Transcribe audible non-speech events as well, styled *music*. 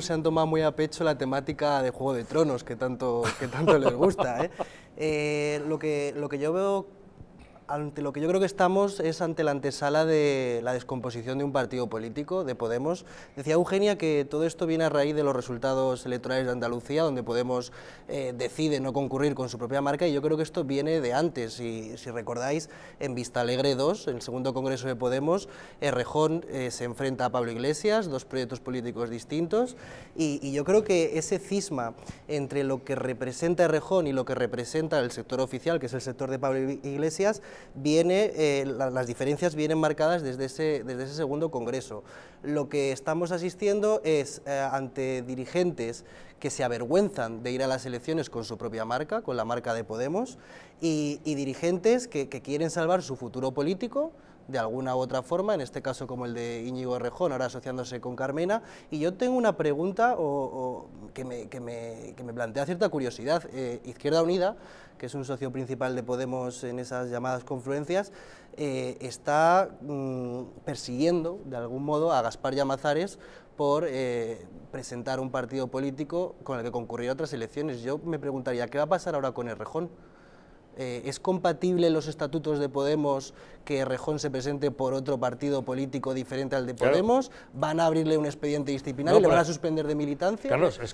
se han tomado muy a pecho la temática de Juego de Tronos, que tanto, que tanto les gusta. ¿eh? *laughs* Eh, lo, que, lo que yo veo ante lo que yo creo que estamos es ante la antesala de la descomposición de un partido político, de Podemos. Decía Eugenia que todo esto viene a raíz de los resultados electorales de Andalucía, donde Podemos eh, decide no concurrir con su propia marca, y yo creo que esto viene de antes. Y, si recordáis, en Vista Alegre 2, en el segundo congreso de Podemos, Errejón eh, se enfrenta a Pablo Iglesias, dos proyectos políticos distintos, y, yo creo que ese cisma entre lo que representa Errejón y lo que representa el sector oficial, que es el sector de Pablo Iglesias, viene, eh, las diferencias vienen marcadas desde ese, desde ese segundo congreso. Lo que estamos asistiendo es eh, ante dirigentes que se avergüenzan de ir a las elecciones con su propia marca, con la marca de Podemos, y, dirigentes que, quieren salvar su futuro político, de alguna u otra forma, en este caso como el de Íñigo Rejón, ahora asociándose con Carmena, y yo tengo una pregunta o, que, me, que, me, que, me, plantea cierta curiosidad. Eh, Izquierda Unida, que es un socio principal de Podemos en esas llamadas confluencias, eh, está mm, persiguiendo de algún modo a Gaspar Llamazares por eh, presentar un partido político con el que concurrir a otras elecciones. Yo me preguntaría, ¿qué va a pasar ahora con el Rejón? Eh, ¿Es compatible los estatutos de Podemos que Rejón se presente por otro partido político diferente al de Podemos? ¿Van a abrirle un expediente disciplinario? ¿Le van a suspender de militancia? Carlos,